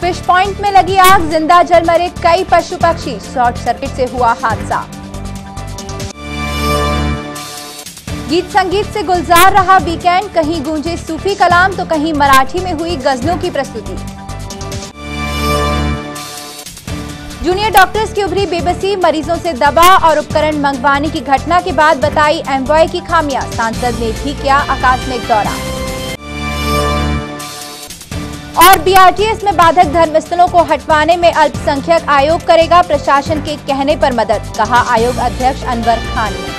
Fish point में लगी आग, ज़िंदा जल मरे कई पशु पक्षी। शॉर्ट सर्किट से हुआ हादसा। गीत संगीत से गुलजार रहा वीकेंड। कहीं गूंजे सूफी कलाम तो कहीं मराठी में हुई गजलों की प्रस्तुति। जूनियर डॉक्टर्स की उभरी बेबसी, मरीजों से दवा और उपकरण मंगवाने की घटना के बाद बताई एम्बॉय की खामियाँ। सांसद ने भी किया आकस्मिक दौरा। और बीआरटीएस में बाधक धर्मस्थलों को हटवाने में अल्पसंख्यक आयोग करेगा प्रशासन के कहने पर मदद, कहा आयोग अध्यक्ष अनवर खान ने।